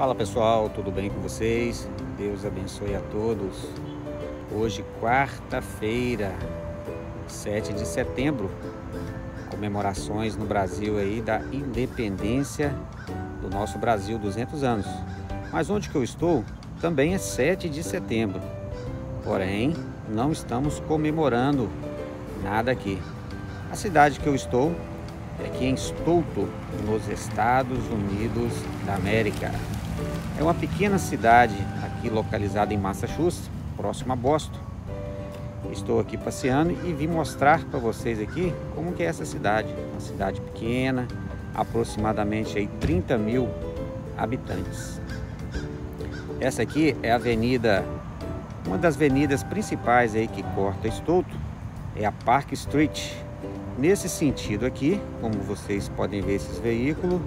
Fala pessoal, tudo bem com vocês? Deus abençoe a todos. Hoje, quarta-feira, 7 de setembro, comemorações no Brasil aí da independência do nosso Brasil, 200 anos. Mas onde que eu estou também é 7 de setembro. Porém, não estamos comemorando nada aqui. A cidade que eu estou é aqui em Stoughton, nos Estados Unidos da América. É uma pequena cidade aqui localizada em Massachusetts, próximo a Boston. Estou aqui passeando e vim mostrar para vocês aqui como que é essa cidade. Uma cidade pequena, aproximadamente aí 30 mil habitantes. Essa aqui é a avenida, uma das avenidas principais aí que corta Stoughton, é a Park Street. Nesse sentido aqui, como vocês podem ver esses veículos,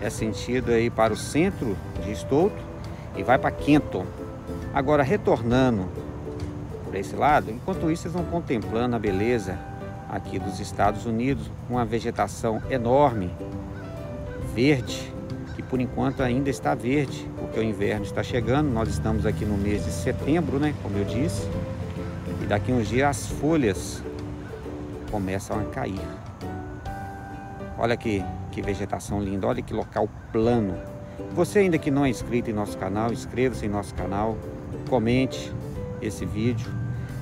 é sentido aí para o centro de Stoughton e vai para Kenton. Agora retornando por esse lado, enquanto isso vocês vão contemplando a beleza aqui dos Estados Unidos, uma vegetação enorme, verde, que por enquanto ainda está verde, porque o inverno está chegando. Nós estamos aqui no mês de setembro, né, como eu disse, e daqui uns dias as folhas começam a cair. Olha aqui que vegetação linda, olha que local plano. Você ainda que não é inscrito em nosso canal, inscreva-se em nosso canal, comente esse vídeo.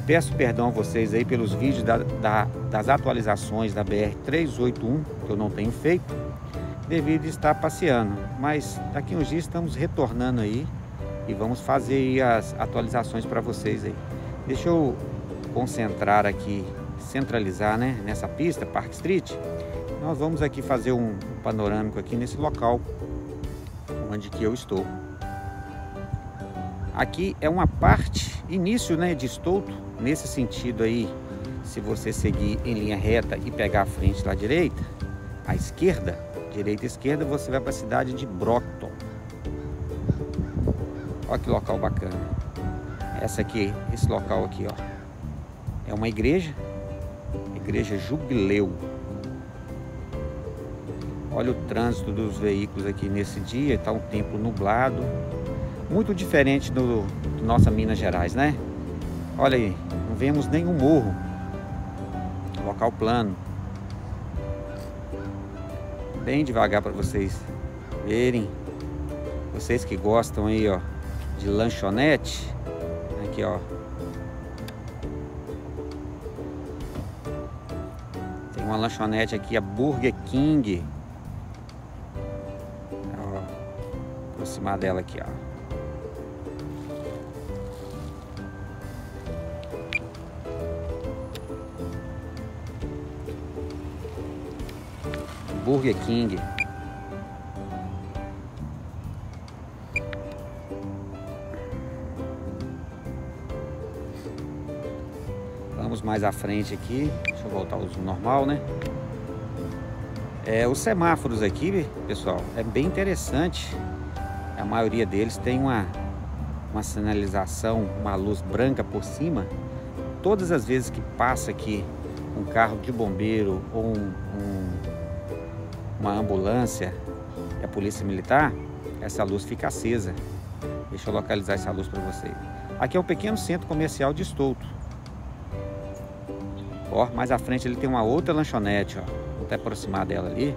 Peço perdão a vocês aí pelos vídeos da, da, das atualizações da BR-381, que eu não tenho feito, devido a estar passeando. Mas daqui uns dias estamos retornando aí e vamos fazer as atualizações para vocês aí. Deixa eu concentrar aqui, centralizar né, nessa pista, Park Street. Nós vamos aqui fazer um panorâmico aqui nesse local onde que eu estou. Aqui é uma parte, início né, de Stouto, nesse sentido aí, se você seguir em linha reta e pegar a frente da direita, à esquerda, direita e esquerda, você vai para a cidade de Brockton. Olha que local bacana. Essa aqui, esse local aqui, ó, é uma igreja, igreja Jubileu. Olha o trânsito dos veículos aqui nesse dia, está um tempo nublado. Muito diferente do, do nossa Minas Gerais, né? Olha aí, não vemos nenhum morro. Local plano. Bem devagar para vocês verem. Vocês que gostam aí, ó, de lanchonete. Aqui, ó. Tem uma lanchonete aqui, a Burger King. Aproximar dela aqui, ó. Burger King. Vamos mais à frente aqui. Deixa eu voltar ao normal, né? É, os semáforos aqui, pessoal, é bem interessante a maioria deles tem uma, uma sinalização, uma luz branca por cima. Todas as vezes que passa aqui um carro de bombeiro ou um, um, uma ambulância a polícia militar, essa luz fica acesa. Deixa eu localizar essa luz para vocês. Aqui é um pequeno centro comercial de Estouto. Ó, mais à frente ele tem uma outra lanchonete, ó. Vou até aproximar dela ali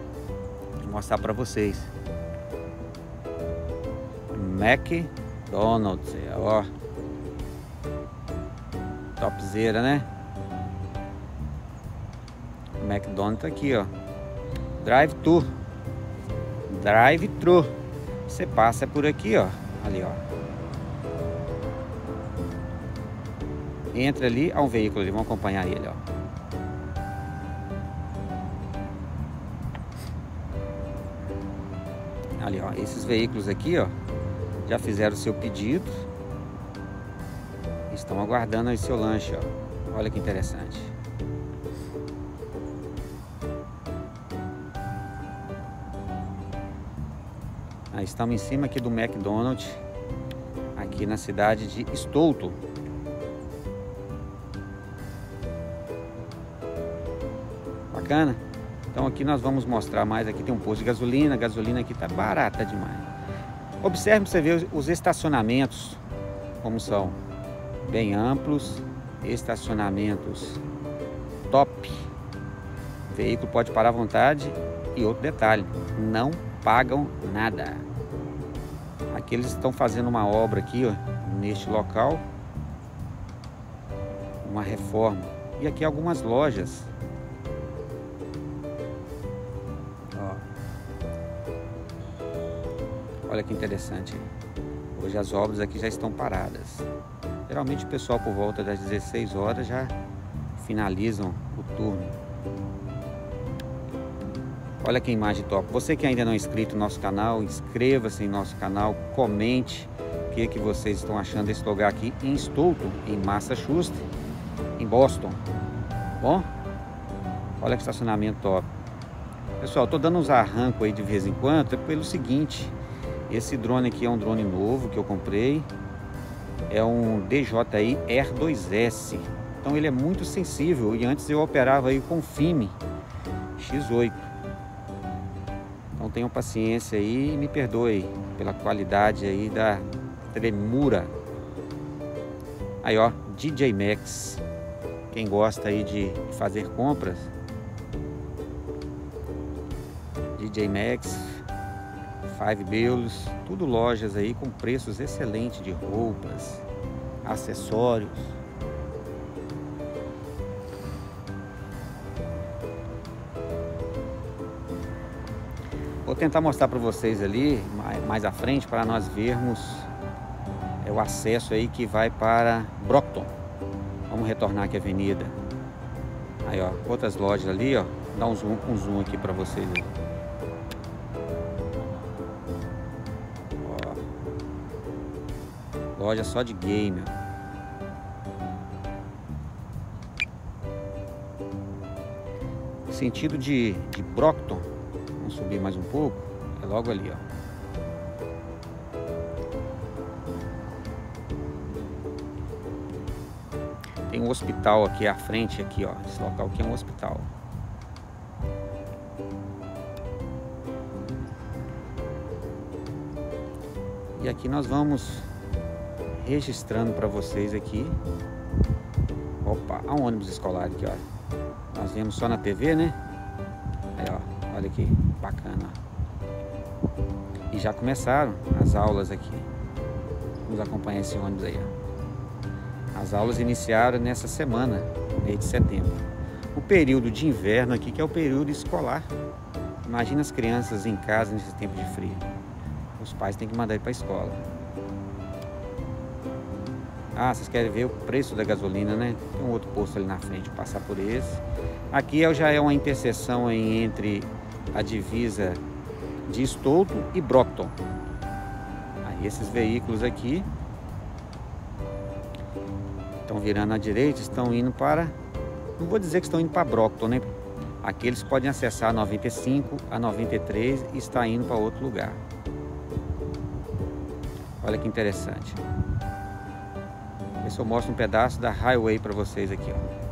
e mostrar para vocês. McDonald's, ó. Topzera, né? McDonald's tá aqui, ó. Drive-thru. Drive-thru. Você passa por aqui, ó. Ali, ó. Entra ali, há um veículo ali, vamos acompanhar ele, ó. Ali, ó, esses veículos aqui, ó, já fizeram o seu pedido. Estão aguardando aí seu lanche, ó. Olha que interessante. Aí estamos em cima aqui do McDonald's, aqui na cidade de. Bacana? Então aqui nós vamos mostrar mais, aqui tem um posto de gasolina, a gasolina aqui tá barata demais. Observe você ver os estacionamentos como são bem amplos, estacionamentos top. O veículo pode parar à vontade e outro detalhe, não pagam nada. Aqui eles estão fazendo uma obra aqui, ó, neste local, uma reforma. E aqui algumas lojas. Olha que interessante. Hoje as obras aqui já estão paradas. Geralmente o pessoal por volta das 16 horas já finalizam o turno. Olha que imagem top. Você que ainda não é inscrito no nosso canal, inscreva-se em nosso canal, comente o que, que vocês estão achando desse lugar aqui em Stoughton, em Massachusetts, em Boston. Bom? Olha que estacionamento top. Pessoal, tô dando uns arrancos aí de vez em quando, é pelo seguinte, esse drone aqui é um drone novo que eu comprei. É um DJI Air 2S. Então ele é muito sensível e antes eu operava aí com FIME X8. Então tenham paciência aí e me perdoe pela qualidade aí da tremura. Aí ó, DJ Max. Quem gosta aí de fazer compras, DJ Max Five Bills, tudo lojas aí com preços excelentes de roupas, acessórios. Vou tentar mostrar para vocês ali mais à frente para nós vermos é, o acesso aí que vai para Brockton. Vamos retornar aqui a avenida. Aí ó, outras lojas ali ó, dá um zoom, um zoom aqui para vocês. Loja só de game. Sentido de, de Brockton. Vamos subir mais um pouco. É logo ali, ó. Tem um hospital aqui à frente, aqui, ó. Esse local aqui é um hospital. E aqui nós vamos registrando para vocês aqui. Opa, há um ônibus escolar aqui, ó. Nós vemos só na TV, né? Aí, ó, olha que bacana. E já começaram as aulas aqui. Vamos acompanhar esse ônibus aí, ó. As aulas iniciaram nessa semana, mês de setembro. O período de inverno aqui, que é o período escolar. Imagina as crianças em casa nesse tempo de frio. Os pais têm que mandar ir para a escola. Ah, vocês querem ver o preço da gasolina, né? Tem um outro posto ali na frente, passar por esse. Aqui é já é uma interseção entre a divisa de Stoughton e Brockton. Aí esses veículos aqui estão virando à direita, estão indo para... Não vou dizer que estão indo para Brockton, né? Aqui eles podem acessar a 95, a 93 e está indo para outro lugar. Olha que interessante. Se eu mostro um pedaço da highway para vocês aqui, ó.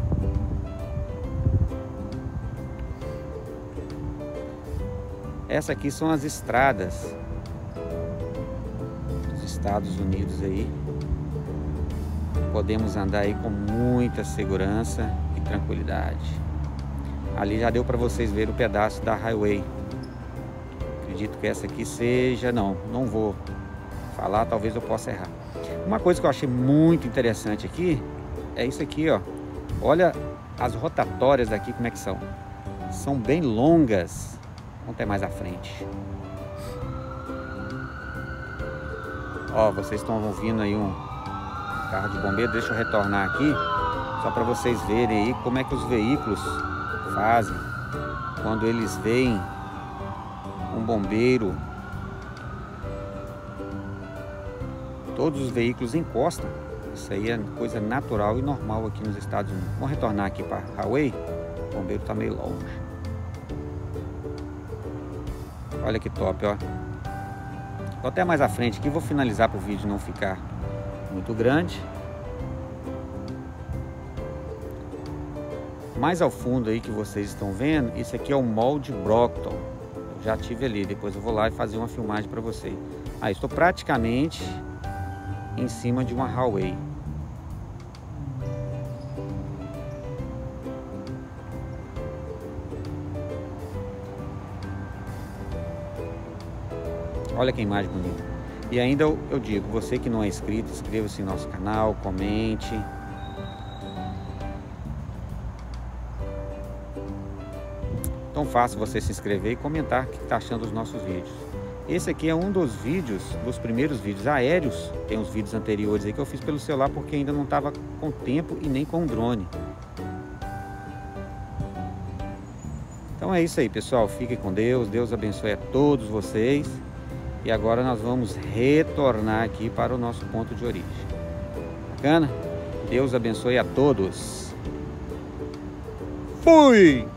Essa aqui são as estradas dos Estados Unidos aí. Podemos andar aí com muita segurança e tranquilidade. Ali já deu para vocês ver o pedaço da highway. Acredito que essa aqui seja, não, não vou falar, talvez eu possa errar. Uma coisa que eu achei muito interessante aqui é isso aqui, ó. Olha as rotatórias daqui como é que são. São bem longas. Vamos ter mais à frente. Ó, vocês estão ouvindo aí um carro de bombeiro. Deixa eu retornar aqui só para vocês verem aí como é que os veículos fazem quando eles veem um bombeiro Todos os veículos encostam. Isso aí é coisa natural e normal aqui nos Estados Unidos. Vamos retornar aqui para Hawaii. O bombeiro está meio longe. Olha que top, ó. Vou até mais à frente aqui, vou finalizar para o vídeo não ficar muito grande. Mais ao fundo aí que vocês estão vendo, isso aqui é o molde Brockton. Eu já tive ali, depois eu vou lá e fazer uma filmagem para vocês. Ah, estou praticamente em cima de uma highway. Olha que imagem bonita. E ainda eu, digo, você que não é inscrito, inscreva-se no nosso canal, comente. Tão fácil você se inscrever e comentar o que está achando dos nossos vídeos. Esse aqui é um dos vídeos, dos primeiros vídeos aéreos. Tem os vídeos anteriores aí que eu fiz pelo celular porque ainda não estava com tempo e nem com drone. Então é isso aí, pessoal. Fiquem com Deus. Deus abençoe a todos vocês. E agora nós vamos retornar aqui para o nosso ponto de origem. Bacana? Deus abençoe a todos. Fui!